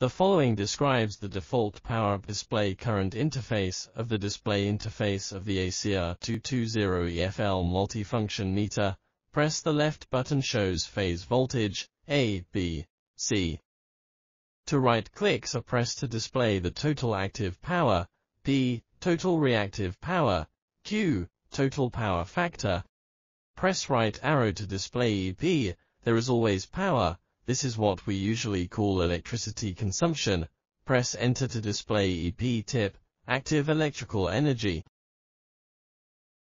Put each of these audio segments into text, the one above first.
The following describes the default power display current interface of the display interface of the ACR 220ELF multifunction meter. Press the left button shows phase voltage A, B, C. To right-click so press to display the total active power, P, total reactive power, Q, total power factor. Press right arrow to display EP, there is always power, this is what we usually call electricity consumption. Press enter to display EP tip, active electrical energy.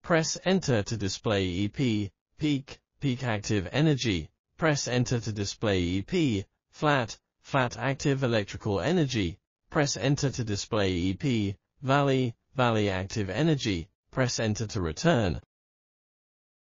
Press enter to display EP, peak, peak active energy. Press enter to display EP, flat, flat active electrical energy. Press enter to display EP, valley, valley active energy. Press enter to return.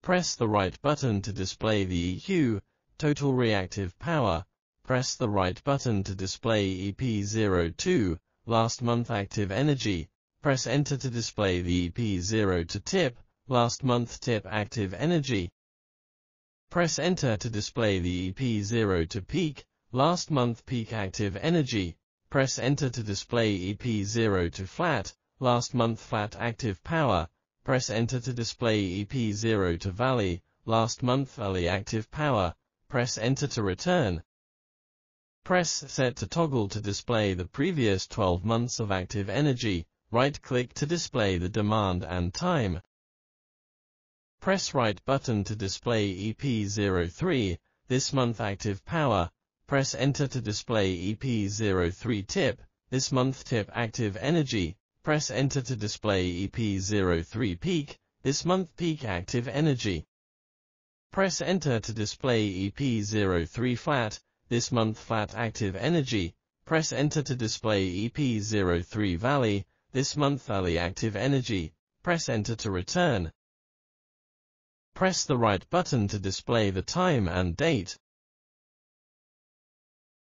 Press the right button to display the EQ, total reactive power, press the right button to display EP02, last month active energy, press enter to display the EP02 tip, last month tip active energy. Press enter to display the EP02 peak, last month peak active energy, press enter to display EP02 flat, last month flat active power, press enter to display EP02 valley, last month valley active power, Press Enter to return. Press Set to toggle to display the previous 12 months of active energy. Right-click to display the demand and time. Press right button to display EP03, this month active power. Press Enter to display EP03 tip, this month tip active energy. Press Enter to display EP03 peak, this month peak active energy. Press enter to display EP03 flat, this month flat active energy. Press enter to display EP03 valley, this month valley active energy. Press enter to return. Press the right button to display the time and date.